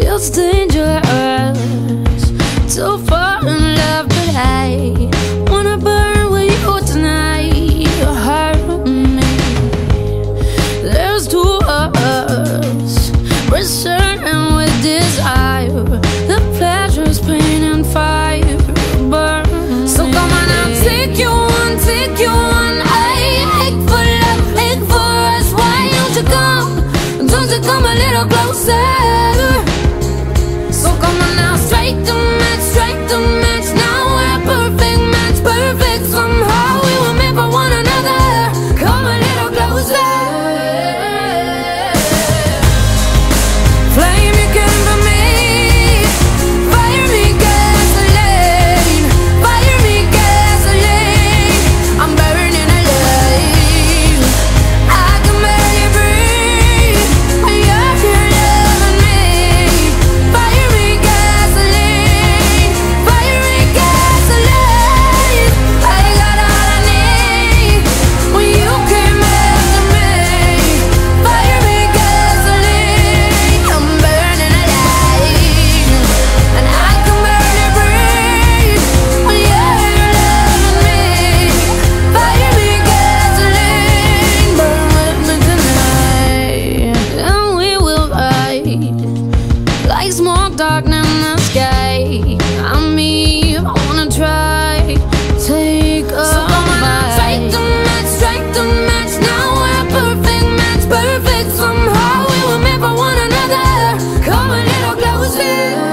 It's dangerous, too far in love, but I wanna burn with you tonight. Darkening the sky. I'm me, wanna try. Take a so strike the match, strike the match. Now we're perfect match, perfect. Somehow we were for one another. Come a little closer.